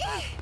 Ah!